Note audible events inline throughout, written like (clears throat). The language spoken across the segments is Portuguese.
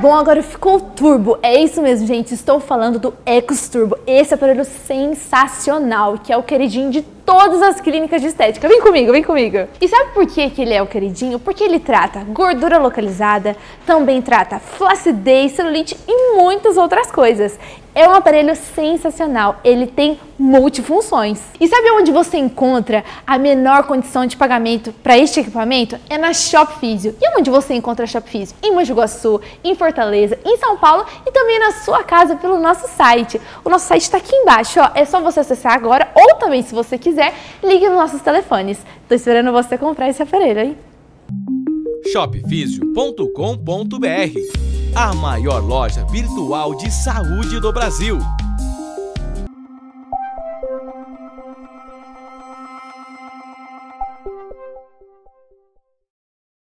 Bom, agora ficou turbo. É isso mesmo, gente. Estou falando do Ecos Turbo. Esse aparelho sensacional, que é o queridinho de todas as clínicas de estética. Vem comigo, vem comigo. E sabe por que, que ele é o queridinho? Porque ele trata gordura localizada, também trata flacidez, celulite e muitas outras coisas. É um aparelho sensacional, ele tem multifunções. E sabe onde você encontra a menor condição de pagamento para este equipamento? É na Shop Físio. E onde você encontra a Shop Físio? Em Mogi Guaçu, em Fortaleza, em São Paulo e também na sua casa pelo nosso site. O nosso site está aqui embaixo, ó. é só você acessar agora ou também, se você quiser, ligue nos nossos telefones. Estou esperando você comprar esse aparelho, hein? shopfisio.com.br a maior loja virtual de saúde do Brasil.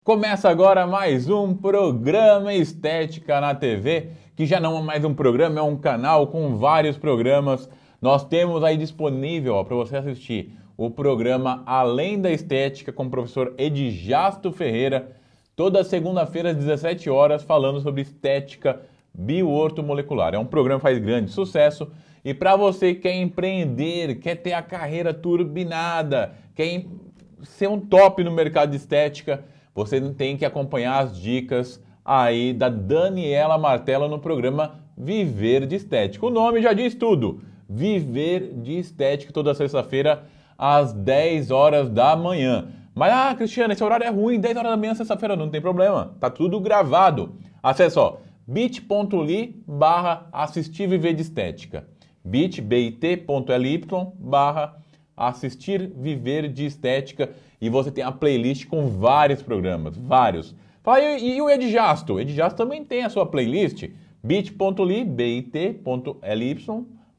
Começa agora mais um programa Estética na TV, que já não é mais um programa, é um canal com vários programas. Nós temos aí disponível para você assistir o programa Além da Estética com o professor Edjasto Ferreira, toda segunda-feira às 17 horas, falando sobre estética bioortomolecular. É um programa que faz grande sucesso e para você que quer empreender, quer ter a carreira turbinada, quer ser um top no mercado de estética, você tem que acompanhar as dicas aí da Daniela Martella no programa Viver de Estética. O nome já diz tudo. Viver de Estética toda sexta-feira às 10 horas da manhã. Mas, ah, Cristiano, esse horário é ruim, 10 horas da manhã, sexta-feira, não tem problema. Tá tudo gravado. Acesse, ó, bit.ly barra assistir viver de estética. bit.ly barra assistir viver de estética. E você tem a playlist com vários programas, vários. Fala, e, e o Edjasto? Edjasto também tem a sua playlist. bit.ly, bit.ly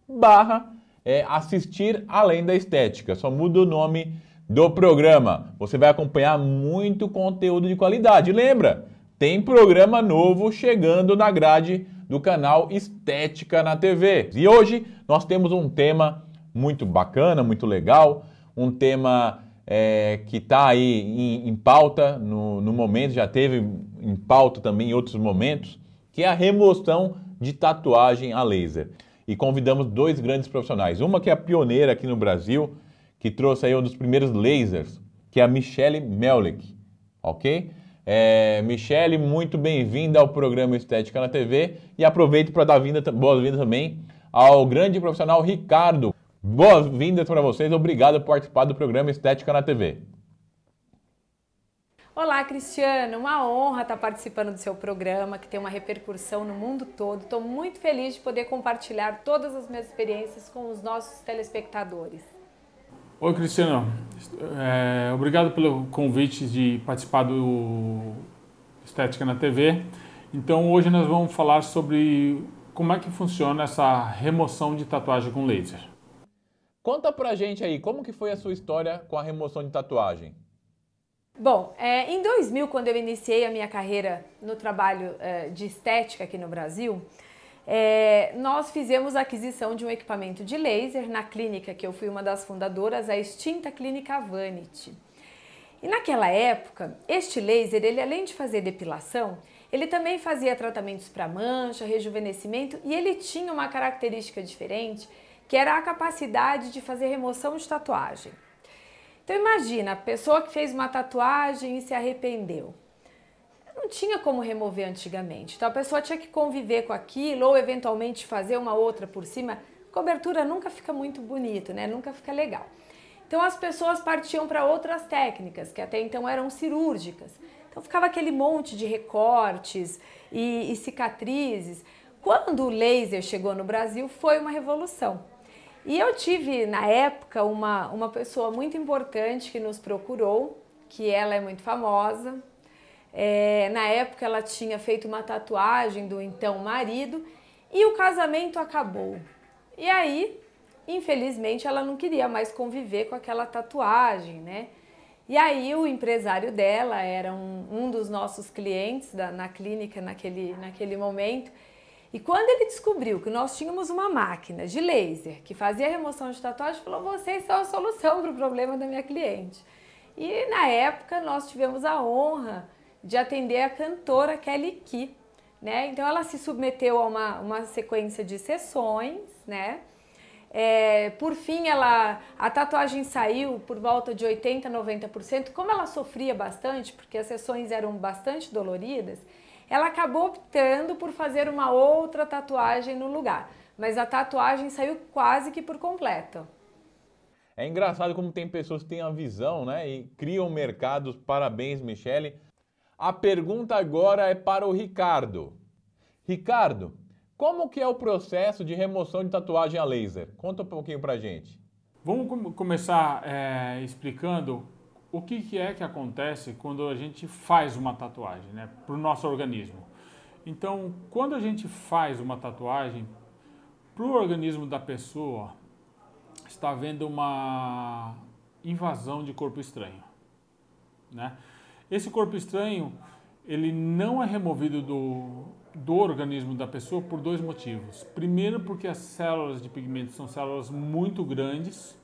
barra é, assistir além da estética. Só muda o nome do programa. Você vai acompanhar muito conteúdo de qualidade. Lembra? Tem programa novo chegando na grade do canal Estética na TV. E hoje nós temos um tema muito bacana, muito legal, um tema é, que está aí em, em pauta no, no, momento, já teve em pauta também em outros momentos, que é a remoção de tatuagem a laser. E convidamos dois grandes profissionais. Uma que é pioneira aqui no Brasil, que trouxe aí um dos primeiros lasers, que é a Michelle Melnick, ok? É, Michelle, muito bem-vinda ao programa Estética na TV e aproveito para dar boas-vindas também ao grande profissional Ricardo. Boas-vindas para vocês, obrigado por participar do programa Estética na TV. Olá, Cristiano, uma honra estar participando do seu programa que tem uma repercussão no mundo todo. Estou muito feliz de poder compartilhar todas as minhas experiências com os nossos telespectadores. Oi, Cristiano. É, obrigado pelo convite de participar do Estética na TV. Então, hoje nós vamos falar sobre como é que funciona essa remoção de tatuagem com laser. Conta pra gente aí, como que foi a sua história com a remoção de tatuagem? Bom, é, em 2000, quando eu iniciei a minha carreira no trabalho é, de estética aqui no Brasil, é, nós fizemos a aquisição de um equipamento de laser na clínica que eu fui uma das fundadoras, a extinta Clínica Vanity. E naquela época, este laser, ele além de fazer depilação, ele também fazia tratamentos para mancha, rejuvenescimento e ele tinha uma característica diferente, que era a capacidade de fazer remoção de tatuagem. Então imagina, a pessoa que fez uma tatuagem e se arrependeu não tinha como remover antigamente. Então a pessoa tinha que conviver com aquilo ou eventualmente fazer uma outra por cima. Cobertura nunca fica muito bonito, né? Nunca fica legal. Então as pessoas partiam para outras técnicas que até então eram cirúrgicas. Então ficava aquele monte de recortes e, e cicatrizes. Quando o laser chegou no Brasil, foi uma revolução. E eu tive na época uma, uma pessoa muito importante que nos procurou, que ela é muito famosa, é, na época ela tinha feito uma tatuagem do então marido e o casamento acabou. E aí, infelizmente, ela não queria mais conviver com aquela tatuagem, né? E aí o empresário dela era um, um dos nossos clientes da, na clínica naquele, naquele momento. E quando ele descobriu que nós tínhamos uma máquina de laser que fazia remoção de tatuagem, falou: vocês são a solução para o problema da minha cliente. E na época nós tivemos a honra de atender a cantora Kelly Key, né? Então ela se submeteu a uma, uma sequência de sessões, né? É, por fim, ela, a tatuagem saiu por volta de 80, 90%. Como ela sofria bastante, porque as sessões eram bastante doloridas, ela acabou optando por fazer uma outra tatuagem no lugar. Mas a tatuagem saiu quase que por completo. É engraçado como tem pessoas que têm a visão, né? E criam mercados. Parabéns, Michele. A pergunta agora é para o Ricardo. Ricardo, como que é o processo de remoção de tatuagem a laser? Conta um pouquinho pra gente. Vamos com começar é, explicando o que, que, é que acontece quando a gente faz uma tatuagem né, para o nosso organismo. Então, quando a gente faz uma tatuagem, para o organismo da pessoa, está havendo uma invasão de corpo estranho. Né? Esse corpo estranho, ele não é removido do, do organismo da pessoa por dois motivos. Primeiro, porque as células de pigmento são células muito grandes,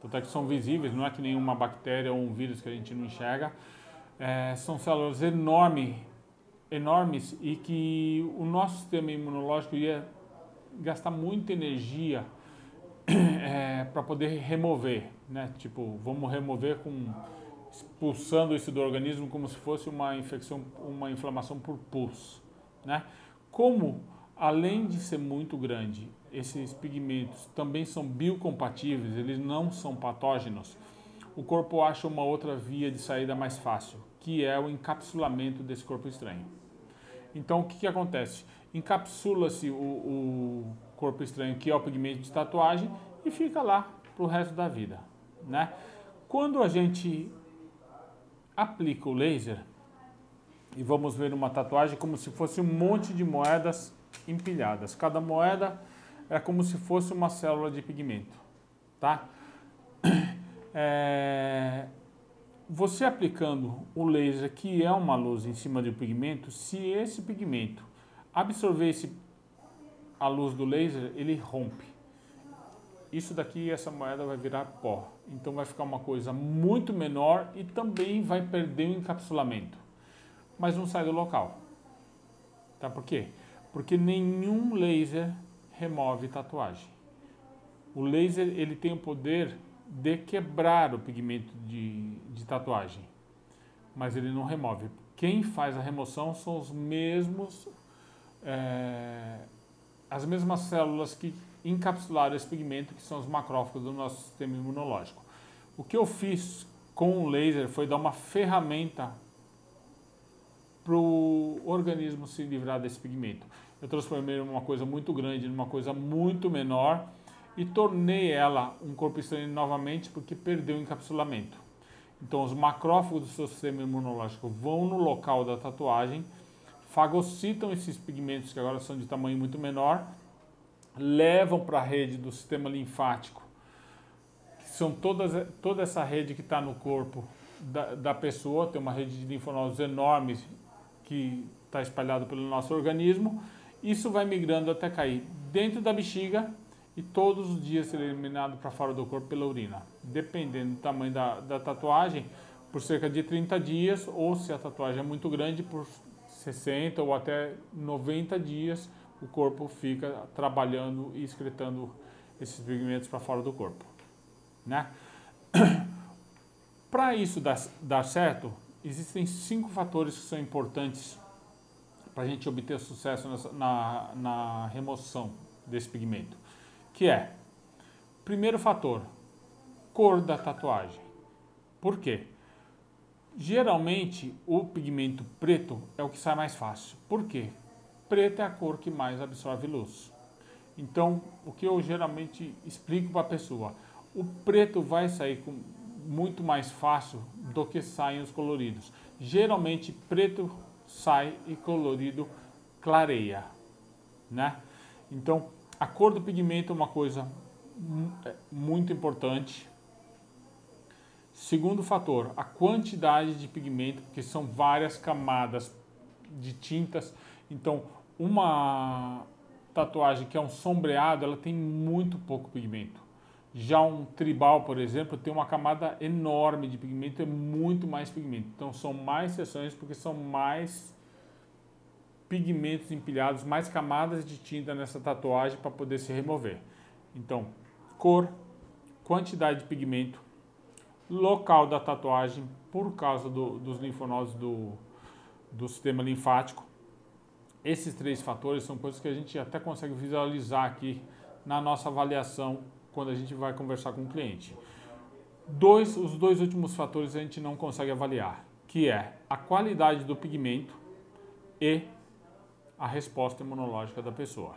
tanto é que são visíveis, não é que nenhuma bactéria ou um vírus que a gente não enxerga. É, são células enorme, enormes e que o nosso sistema imunológico ia gastar muita energia (clears throat) é, para poder remover, né? Tipo, vamos remover com expulsando isso do organismo como se fosse uma infecção, uma inflamação por pus né? Como, além de ser muito grande, esses pigmentos também são biocompatíveis, eles não são patógenos, o corpo acha uma outra via de saída mais fácil, que é o encapsulamento desse corpo estranho. Então, o que, que acontece? Encapsula-se o, o, corpo estranho, que é o pigmento de tatuagem, e fica lá para o resto da vida. Né? Quando a gente aplica o laser, e vamos ver uma tatuagem como se fosse um monte de moedas empilhadas. Cada moeda é como se fosse uma célula de pigmento, tá? (clears throat) É, você aplicando o laser, que é uma luz em cima do pigmento, se esse pigmento absorvesse a luz do laser, ele rompe. Isso daqui, essa moeda vai virar pó. Então vai ficar uma coisa muito menor e também vai perder o encapsulamento mas não sai do local. Tá? Por quê? Porque nenhum laser remove tatuagem. O laser ele tem o poder de quebrar o pigmento de, de tatuagem, mas ele não remove. Quem faz a remoção são os mesmos, é, as mesmas células que encapsularam esse pigmento, que são os macrófagos do nosso sistema imunológico. O que eu fiz com o laser foi dar uma ferramenta para o organismo se livrar desse pigmento. Eu transformei uma coisa muito grande numa coisa muito menor e tornei ela um corpo estranho novamente porque perdeu o encapsulamento. Então os macrófagos do seu sistema imunológico vão no local da tatuagem, fagocitam esses pigmentos que agora são de tamanho muito menor, levam para a rede do sistema linfático, que são todas, toda essa rede que está no corpo da, da pessoa, tem uma rede de linfonodos enormes que está espalhado pelo nosso organismo, isso vai migrando até cair dentro da bexiga e todos os dias ser eliminado para fora do corpo pela urina. Dependendo do tamanho da, da tatuagem, por cerca de 30 dias, ou se a tatuagem é muito grande, por 60 ou até 90 dias, o corpo fica trabalhando e excretando esses pigmentos para fora do corpo. Né? (clears throat) para isso dar, dar certo, existem cinco fatores que são importantes para a gente obter sucesso nessa, na, na remoção desse pigmento, que é, primeiro fator, cor da tatuagem. Por quê? Geralmente o pigmento preto é o que sai mais fácil. Por quê? Preto é a cor que mais absorve luz. Então, o que eu geralmente explico para a pessoa, o preto vai sair com muito mais fácil do que saem os coloridos. Geralmente preto sai e colorido clareia, né? Então, a cor do pigmento é uma coisa é, muito importante. Segundo fator, a quantidade de pigmento, porque são várias camadas de tintas. Então, uma tatuagem que é um sombreado, ela tem muito pouco pigmento. Já um tribal, por exemplo, tem uma camada enorme de pigmento, é muito mais pigmento. Então são mais seções porque são mais pigmentos empilhados, mais camadas de tinta nessa tatuagem para poder se remover. Então, cor, quantidade de pigmento, local da tatuagem por causa do, dos linfonodos do, do sistema linfático. Esses três fatores são coisas que a gente até consegue visualizar aqui na nossa avaliação quando a gente vai conversar com o cliente. Dois, os dois últimos fatores a gente não consegue avaliar, que é a qualidade do pigmento e a resposta imunológica da pessoa.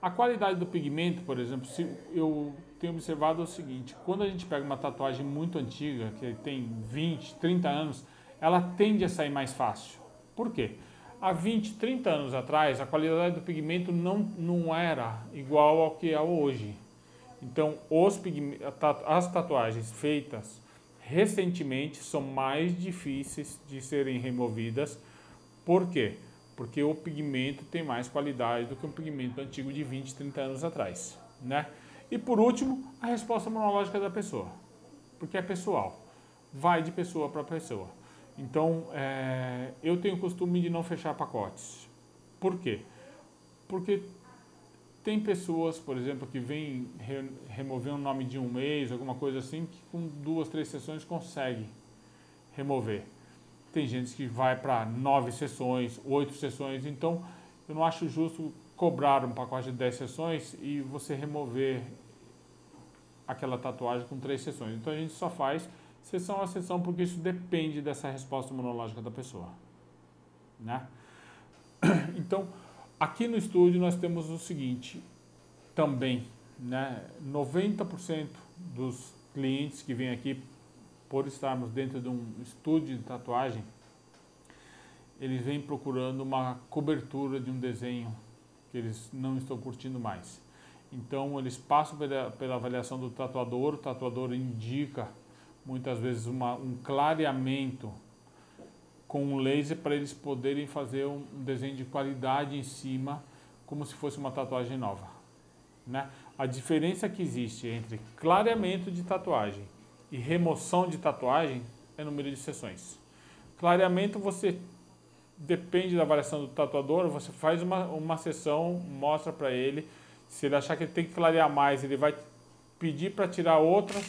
A qualidade do pigmento, por exemplo, eu tenho observado o seguinte, quando a gente pega uma tatuagem muito antiga, que tem 20, 30 anos, ela tende a sair mais fácil. Por quê? Há 20, 30 anos atrás, a qualidade do pigmento não, não era igual ao que é hoje. Então, os as tatuagens feitas recentemente são mais difíceis de serem removidas. Por quê? Porque o pigmento tem mais qualidade do que um pigmento antigo de 20, 30 anos atrás. Né? E por último, a resposta imunológica da pessoa. Porque é pessoal. Vai de pessoa para pessoa. Então, é, eu tenho o costume de não fechar pacotes. Por quê? Porque tem pessoas, por exemplo, que vêm re remover um nome de um mês, alguma coisa assim, que com duas, três sessões consegue remover. Tem gente que vai para nove sessões, oito sessões, então eu não acho justo cobrar um pacote de dez sessões e você remover aquela tatuagem com três sessões. Então a gente só faz sessão a sessão porque isso depende dessa resposta imunológica da pessoa, né? (coughs) Então, Aqui no estúdio nós temos o seguinte, também, né, 90% dos clientes que vêm aqui por estarmos dentro de um estúdio de tatuagem, eles vêm procurando uma cobertura de um desenho que eles não estão curtindo mais. Então eles passam pela, pela avaliação do tatuador, o tatuador indica muitas vezes uma, um clareamento com um laser para eles poderem fazer um desenho de qualidade em cima, como se fosse uma tatuagem nova. Né? A diferença que existe entre clareamento de tatuagem e remoção de tatuagem é número de sessões. Clareamento você depende da avaliação do tatuador, você faz uma, uma sessão, mostra para ele, se ele achar que ele tem que clarear mais, ele vai pedir para tirar outra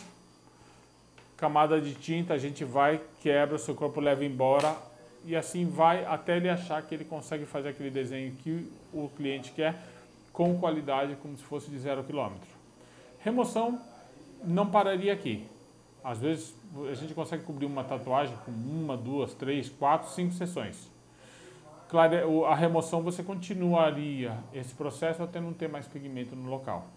camada de tinta, a gente vai, quebra, o seu corpo leva embora, e assim vai até ele achar que ele consegue fazer aquele desenho que o cliente quer com qualidade, como se fosse de zero quilômetro. Remoção não pararia aqui. Às vezes a gente consegue cobrir uma tatuagem com uma, duas, três, quatro, cinco sessões. Claro, a remoção você continuaria esse processo até não ter mais pigmento no local.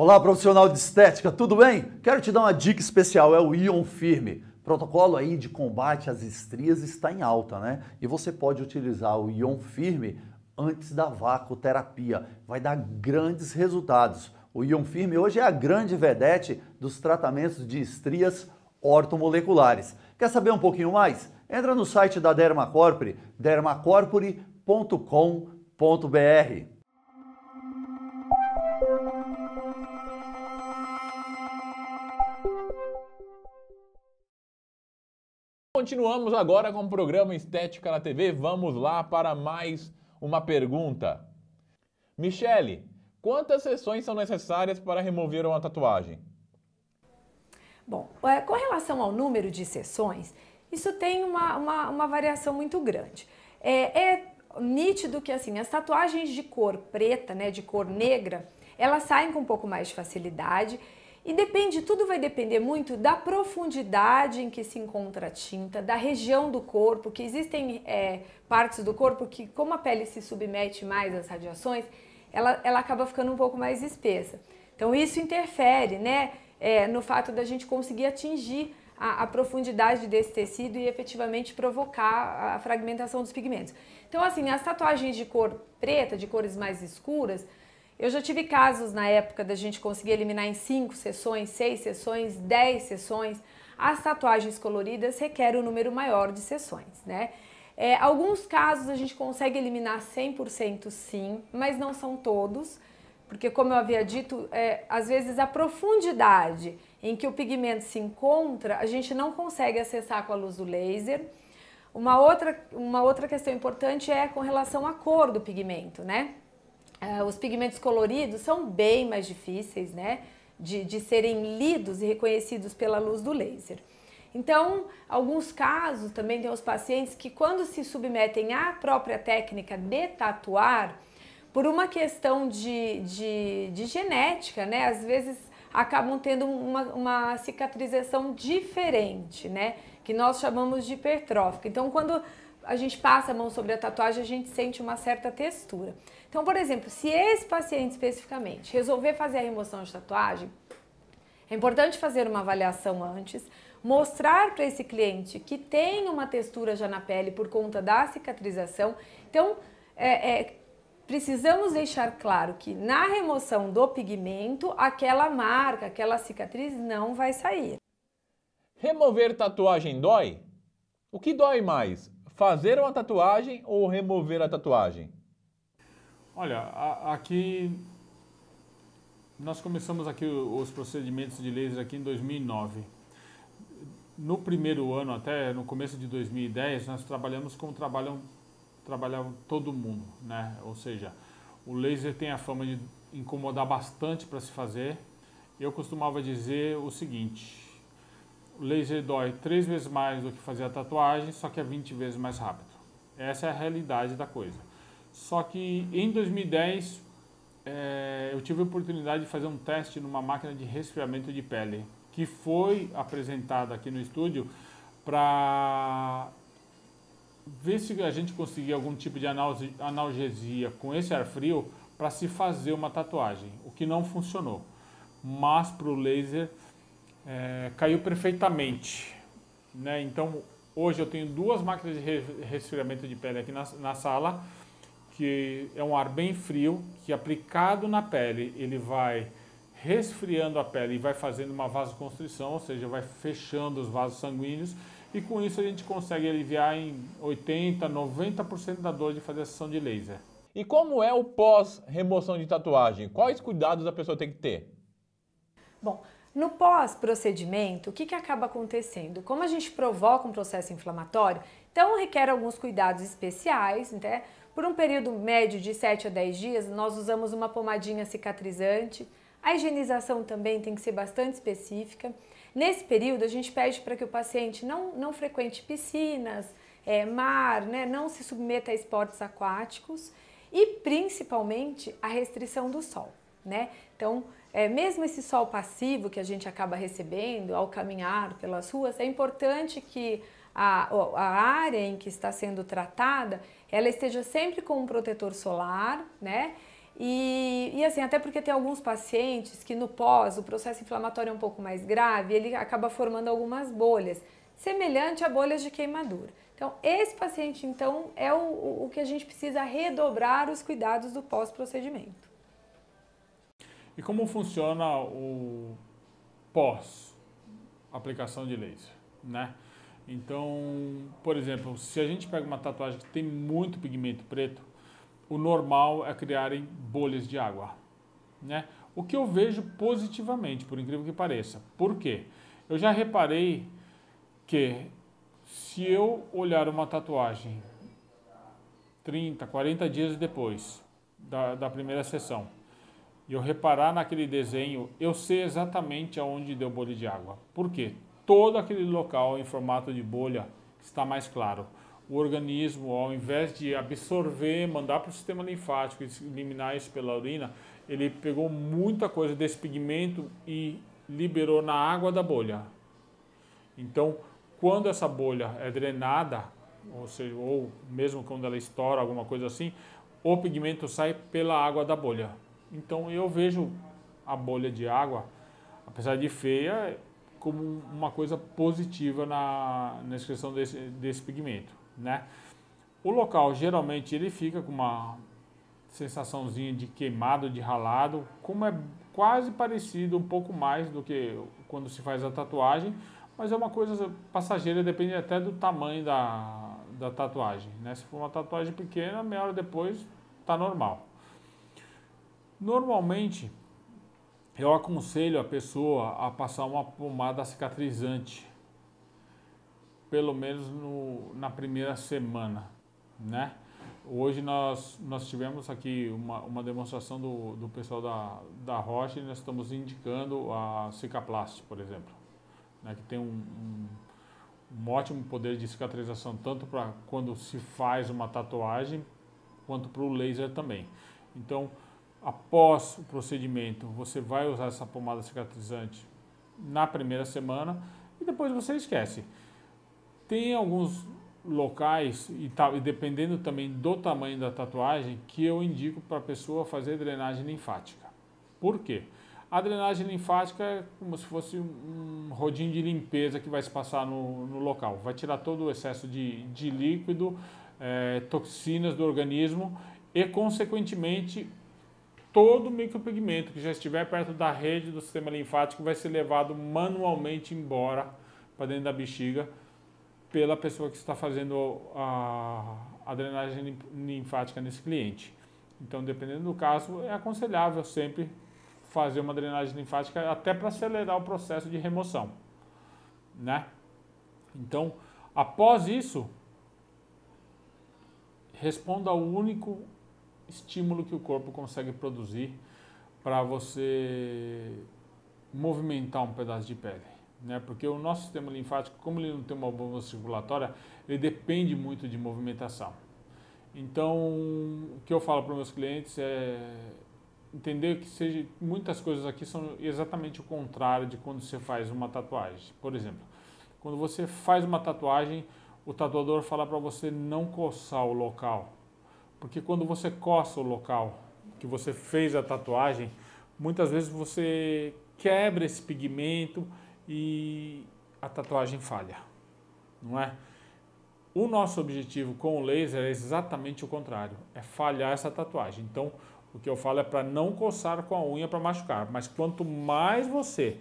Olá, profissional de estética, tudo bem? Quero te dar uma dica especial, é o Ion Firme. Protocolo aí de combate às estrias está em alta, né? E você pode utilizar o Ion Firme antes da vacoterapia. Vai dar grandes resultados. O Ion Firme hoje é a grande vedete dos tratamentos de estrias ortomoleculares. Quer saber um pouquinho mais? Entra no site da Dermacorpore, dermacorpore.com.br. Continuamos agora com o programa Estética na TV. Vamos lá para mais uma pergunta. Michele, quantas sessões são necessárias para remover uma tatuagem? Bom, é, com relação ao número de sessões, isso tem uma, uma, uma variação muito grande. É, é, nítido que assim, as tatuagens de cor preta, né, de cor negra, elas saem com um pouco mais de facilidade e depende, tudo vai depender muito da profundidade em que se encontra a tinta, da região do corpo, que existem é, partes do corpo que, como a pele se submete mais às radiações, ela, ela acaba ficando um pouco mais espessa. Então isso interfere né, é, no fato da gente conseguir atingir a, a, profundidade desse tecido e efetivamente provocar a fragmentação dos pigmentos. Então assim, as tatuagens de cor preta, de cores mais escuras, eu já tive casos na época da gente conseguir eliminar em 5 sessões, 6 sessões, 10 sessões. As tatuagens coloridas requerem um número maior de sessões, né? É, alguns casos a gente consegue eliminar 100% sim, mas não são todos. porque como eu havia dito, é, às vezes a profundidade em que o pigmento se encontra, a gente não consegue acessar com a luz do laser. Uma outra, uma outra questão importante é com relação à cor do pigmento, né? Uh, os pigmentos coloridos são bem mais difíceis, né? De, de serem lidos e reconhecidos pela luz do laser. Então, alguns casos também tem os pacientes que quando se submetem à própria técnica de tatuar, por uma questão de, de, de genética, né? Às vezes acabam tendo uma, uma cicatrização diferente, né? Que nós chamamos de hipertrófica. Então, quando a gente passa a mão sobre a tatuagem, a gente sente uma certa textura. Então, por exemplo, se esse paciente especificamente resolver fazer a remoção de tatuagem, é importante fazer uma avaliação antes, mostrar para esse cliente que tem uma textura já na pele por conta da cicatrização. Então, é, é, precisamos deixar claro que na remoção do pigmento, aquela marca, aquela cicatriz não vai sair. Remover tatuagem dói? O que dói mais? Fazer uma tatuagem ou remover a tatuagem? Olha, a, aqui nós começamos aqui os procedimentos de laser aqui em 2009. No primeiro ano, até no começo de 2010, nós trabalhamos como trabalham, trabalhava todo mundo, né? Ou seja, o laser tem a fama de incomodar bastante para se fazer. Eu costumava dizer o seguinte: o laser dói três vezes mais do que fazer a tatuagem, só que é 20 vezes mais rápido. Essa é a realidade da coisa. Só que em 2010 é, eu tive a oportunidade de fazer um teste numa máquina de resfriamento de pele, que foi apresentada aqui no estúdio para ver se a gente conseguia algum tipo de analgesia com esse ar frio para se fazer uma tatuagem, o que não funcionou. Mas para o laser é, caiu perfeitamente. Né? Então hoje eu tenho duas máquinas de resfriamento de pele aqui na, na sala que é um ar bem frio, que aplicado na pele, ele vai resfriando a pele e vai fazendo uma vasoconstrição, ou seja, vai fechando os vasos sanguíneos e com isso a gente consegue aliviar em 80, 90% da dor de fazer a sessão de laser. E como é o pós-remoção de tatuagem? Quais cuidados a pessoa tem que ter? Bom, no pós-procedimento, o que, que acaba acontecendo? Como a gente provoca um processo inflamatório, então requer alguns cuidados especiais, né? Por um período médio de 7 a 10 dias, nós usamos uma pomadinha cicatrizante. A higienização também tem que ser bastante específica. Nesse período, a gente pede para que o paciente não, não frequente piscinas, é, mar, né, não se submeta a esportes aquáticos e principalmente a restrição do sol. Né? Então, é, mesmo esse sol passivo que a gente acaba recebendo ao caminhar pelas ruas, é importante que a, a área em que está sendo tratada ela esteja sempre com um protetor solar, né? E, e, assim, até porque tem alguns pacientes que no pós o processo inflamatório é um pouco mais grave, ele acaba formando algumas bolhas, semelhante a bolhas de queimadura. Então, esse paciente, então, é o, o que a gente precisa redobrar os cuidados do pós-procedimento. E como funciona o pós-aplicação de laser, né? Então, por exemplo, se a gente pega uma tatuagem que tem muito pigmento preto, o normal é criarem bolhas de água, né? O que eu vejo positivamente, por incrível que pareça. Por quê? Eu já reparei que se eu olhar uma tatuagem 30, 40 dias depois da, da primeira sessão e eu reparar naquele desenho, eu sei exatamente aonde deu bolha de água. Por quê? Todo aquele local em formato de bolha está mais claro. O organismo, ao invés de absorver, mandar para o sistema linfático e eliminar isso pela urina, ele pegou muita coisa desse pigmento e liberou na água da bolha. Então, quando essa bolha é drenada, ou, seja, ou mesmo quando ela estoura, alguma coisa assim, o pigmento sai pela água da bolha. Então, eu vejo a bolha de água, apesar de feia, como uma coisa positiva na, na inscrição desse, desse pigmento, né? O local geralmente ele fica com uma sensaçãozinha de queimado, de ralado, como é quase parecido um pouco mais do que quando se faz a tatuagem, mas é uma coisa passageira, depende até do tamanho da, da tatuagem, né? Se for uma tatuagem pequena, meia hora depois está normal. Normalmente, eu aconselho a pessoa a passar uma pomada cicatrizante, pelo menos no, na primeira semana, né? Hoje nós, nós tivemos aqui uma, uma demonstração do, do pessoal da, da Rocha e nós estamos indicando a Cicaplast, por exemplo, né, que tem um, um, um ótimo poder de cicatrização tanto para quando se faz uma tatuagem quanto para o laser também. Então, após o procedimento, você vai usar essa pomada cicatrizante na primeira semana e depois você esquece. Tem alguns locais e, tá, e dependendo também do tamanho da tatuagem que eu indico para a pessoa fazer drenagem linfática. Por quê? A drenagem linfática é como se fosse um rodinho de limpeza que vai se passar no, no local. Vai tirar todo o excesso de, de líquido, é, toxinas do organismo e, consequentemente, todo micropigmento que já estiver perto da rede do sistema linfático vai ser levado manualmente embora para dentro da bexiga pela pessoa que está fazendo a, a drenagem linfática nesse cliente. Então, dependendo do caso, é aconselhável sempre fazer uma drenagem linfática até para acelerar o processo de remoção, né? Então, após isso, responda ao único estímulo que o corpo consegue produzir para você movimentar um pedaço de pele né? Porque o nosso sistema linfático, como ele não tem uma bomba circulatória, ele depende muito de movimentação. Então, o que eu falo para meus clientes é entender que seja muitas coisas aqui são exatamente o contrário de quando você faz uma tatuagem. Por exemplo, quando você faz uma tatuagem, o tatuador fala para você não coçar o local. Porque quando você coça o local que você fez a tatuagem, muitas vezes você quebra esse pigmento e a tatuagem falha, não é? O nosso objetivo com o laser é exatamente o contrário, é falhar essa tatuagem. Então, o que eu falo é para não coçar com a unha para machucar, mas quanto mais você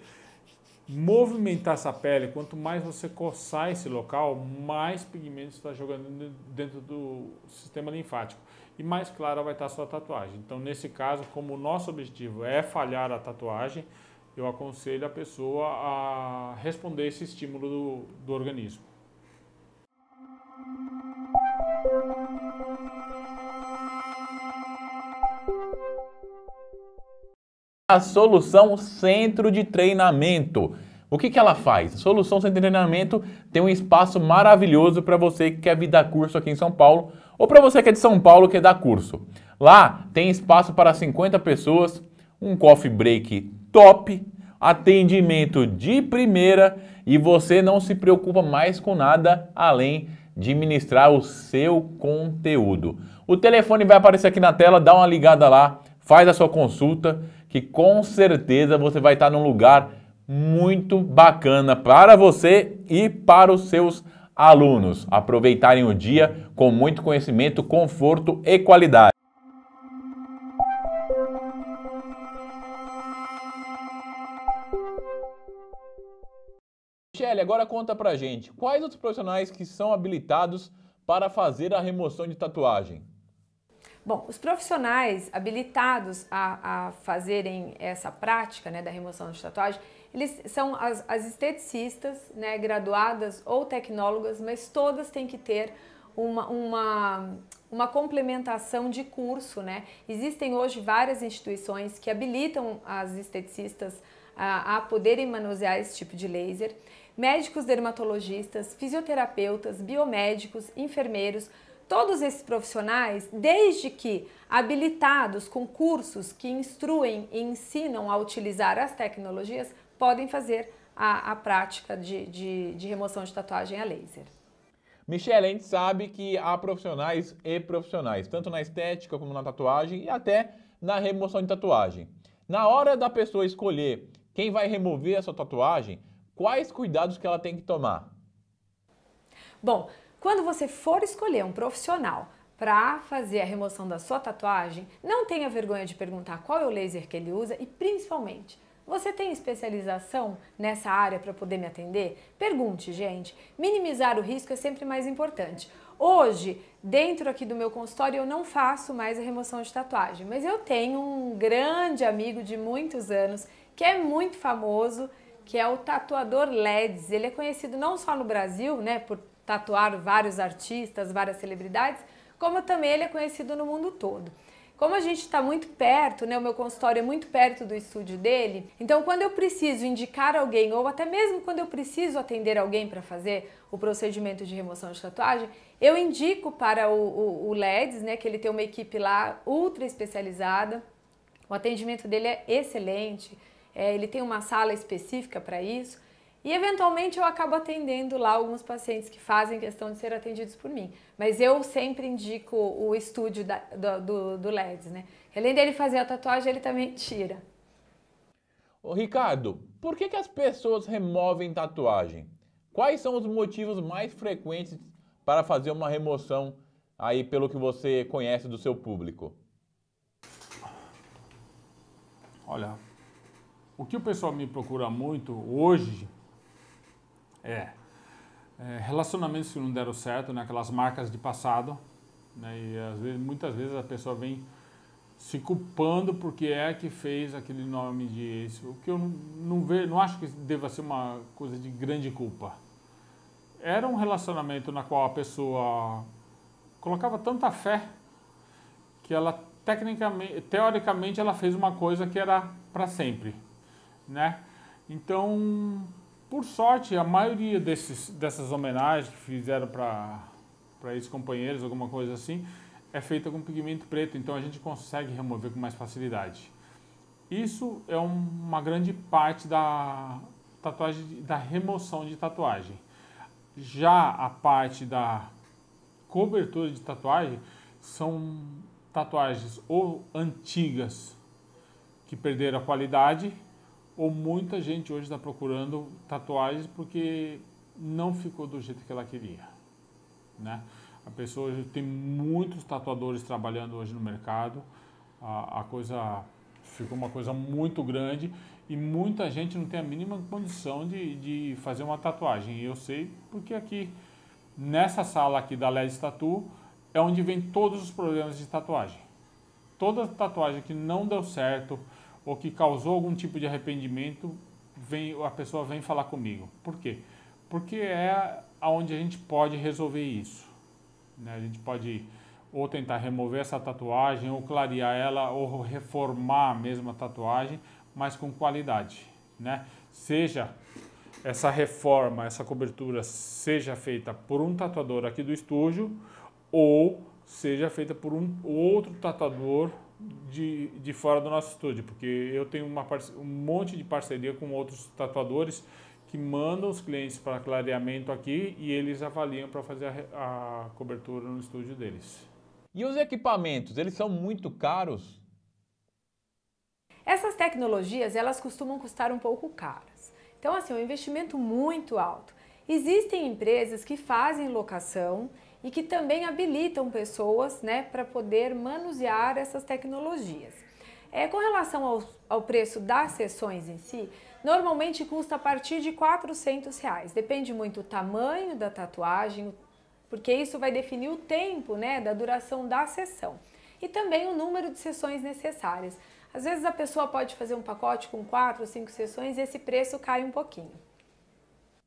movimentar essa pele, quanto mais você coçar esse local, mais pigmento está jogando dentro do sistema linfático e mais clara vai estar a sua tatuagem. Então, nesse caso, como o nosso objetivo é falhar a tatuagem, eu aconselho a pessoa a responder esse estímulo do, do organismo. A solução centro de treinamento. O que, que ela faz? Solução centro de treinamento tem um espaço maravilhoso para você que quer vir dar curso aqui em São Paulo ou para você que é de São Paulo que quer dar curso. Lá tem espaço para 50 pessoas, um coffee break top, atendimento de primeira e você não se preocupa mais com nada além de ministrar o seu conteúdo. O telefone vai aparecer aqui na tela, dá uma ligada lá, faz a sua consulta, que com certeza você vai estar num lugar muito bacana para você e para os seus alunos aproveitarem o dia com muito conhecimento, conforto e qualidade. Michele, agora conta pra gente, quais os profissionais que são habilitados para fazer a remoção de tatuagem? Bom, os profissionais habilitados a, a fazerem essa prática né, da remoção de tatuagem, eles são as, as esteticistas, né, graduadas ou tecnólogas, mas todas têm que ter uma, uma, uma complementação de curso. Né? Existem hoje várias instituições que habilitam as esteticistas a, a poderem manusear esse tipo de laser médicos dermatologistas, fisioterapeutas, biomédicos, enfermeiros, todos esses profissionais, desde que habilitados com cursos que instruem e ensinam a utilizar as tecnologias, podem fazer a, a prática de, de, de remoção de tatuagem a laser. Michelle, a gente sabe que há profissionais e profissionais, tanto na estética como na tatuagem e até na remoção de tatuagem. Na hora da pessoa escolher quem vai remover a sua tatuagem, quais cuidados que ela tem que tomar? Bom, quando você for escolher um profissional para fazer a remoção da sua tatuagem, não tenha vergonha de perguntar qual é o laser que ele usa e principalmente, você tem especialização nessa área para poder me atender? Pergunte, gente. Minimizar o risco é sempre mais importante. Hoje, dentro aqui do meu consultório, eu não faço mais a remoção de tatuagem, mas eu tenho um grande amigo de muitos anos que é muito famoso, que é o tatuador LEDs. Ele é conhecido não só no Brasil, né, por tatuar vários artistas, várias celebridades, como também ele é conhecido no mundo todo. Como a gente está muito perto, né, o meu consultório é muito perto do estúdio dele, então quando eu preciso indicar alguém, ou até mesmo quando eu preciso atender alguém para fazer o procedimento de remoção de tatuagem, eu indico para o, o, o LEDs, né, que ele tem uma equipe lá ultra especializada, o atendimento dele é excelente, é, ele tem uma sala específica para isso. E eventualmente eu acabo atendendo lá alguns pacientes que fazem questão de ser atendidos por mim. Mas eu sempre indico o estúdio da, do, do, do LEDs, né? Além dele fazer a tatuagem, ele também tira. Ô Ricardo, por que, que as pessoas removem tatuagem? Quais são os motivos mais frequentes para fazer uma remoção aí pelo que você conhece do seu público? Olha, o que o pessoal me procura muito hoje é, é, relacionamentos que não deram certo, né? aquelas marcas de passado. Né? E às vezes, muitas vezes a pessoa vem se culpando porque é que fez aquele nome de ex. O que eu não, não, vejo, não acho que deva ser uma coisa de grande culpa. Era um relacionamento na qual a pessoa colocava tanta fé que ela tecnicamente, teoricamente, ela fez uma coisa que era para sempre, né? Então, por sorte, a maioria desses, dessas homenagens que fizeram para ex-companheiros, alguma coisa assim, é feita com pigmento preto, então a gente consegue remover com mais facilidade. Isso é uma grande parte da tatuagem, da remoção de tatuagem. Já a parte da cobertura de tatuagem são tatuagens ou antigas que perderam a qualidade ou muita gente hoje está procurando tatuagens porque não ficou do jeito que ela queria, né? A pessoa hoje tem muitos tatuadores trabalhando hoje no mercado, a, a coisa ficou uma coisa muito grande e muita gente não tem a mínima condição de, de fazer uma tatuagem. E eu sei porque aqui nessa sala aqui da LED Tattoo é onde vem todos os problemas de tatuagem. Toda tatuagem que não deu certo, ou que causou algum tipo de arrependimento, vem, a pessoa vem falar comigo. Por quê? Porque é aonde a gente pode resolver isso. Né? A gente pode ou tentar remover essa tatuagem, ou clarear ela, ou reformar a mesma tatuagem, mas com qualidade. Né? Seja essa reforma, essa cobertura seja feita por um tatuador aqui do estúdio, ou seja feita por um outro tatuador de, de fora do nosso estúdio, porque eu tenho uma, um monte de parceria com outros tatuadores que mandam os clientes para clareamento aqui e eles avaliam para fazer a, a cobertura no estúdio deles. E os equipamentos, eles são muito caros? Essas tecnologias, elas costumam custar um pouco caras. Então, assim, é um investimento muito alto. Existem empresas que fazem locação e que também habilitam pessoas né, para poder manusear essas tecnologias. É, com relação ao, ao, preço das sessões em si, normalmente custa a partir de 400 reais. Depende muito do tamanho da tatuagem, porque isso vai definir o tempo né, da duração da sessão e também o número de sessões necessárias. Às vezes a pessoa pode fazer um pacote com quatro ou cinco sessões e esse preço cai um pouquinho.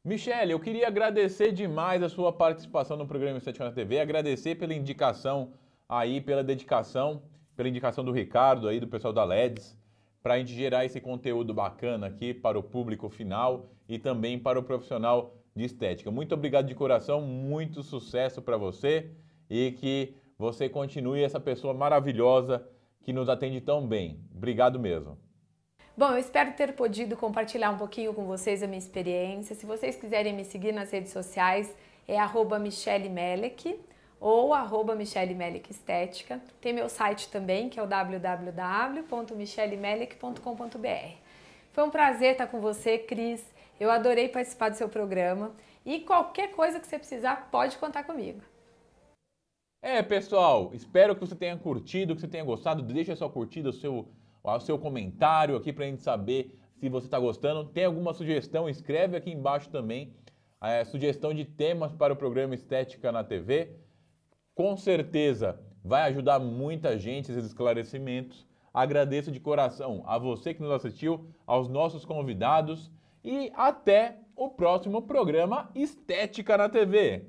Michele, eu queria agradecer demais a sua participação no programa Estética na TV, agradecer pela indicação aí, pela dedicação, pela indicação do Ricardo aí, do pessoal da LEDs, para a gente gerar esse conteúdo bacana aqui para o público final e também para o profissional de estética. Muito obrigado de coração, muito sucesso para você e que você continue essa pessoa maravilhosa que nos atende tão bem. Obrigado mesmo. Bom, eu espero ter podido compartilhar um pouquinho com vocês a minha experiência. Se vocês quiserem me seguir nas redes sociais, é arroba Michele Melek ou arroba Michele Melek Estética. Tem meu site também, que é o www.michelemelek.com.br. Foi um prazer estar com você, Cris. Eu adorei participar do seu programa. E qualquer coisa que você precisar, pode contar comigo. É, pessoal, espero que você tenha curtido, que você tenha gostado. Deixa a sua curtida, o seu o seu comentário aqui para a gente saber se você está gostando. Tem alguma sugestão? Escreve aqui embaixo também. É, sugestão de temas para o programa Estética na TV. Com certeza vai ajudar muita gente esses esclarecimentos. Agradeço de coração a você que nos assistiu, aos nossos convidados e até o próximo programa Estética na TV.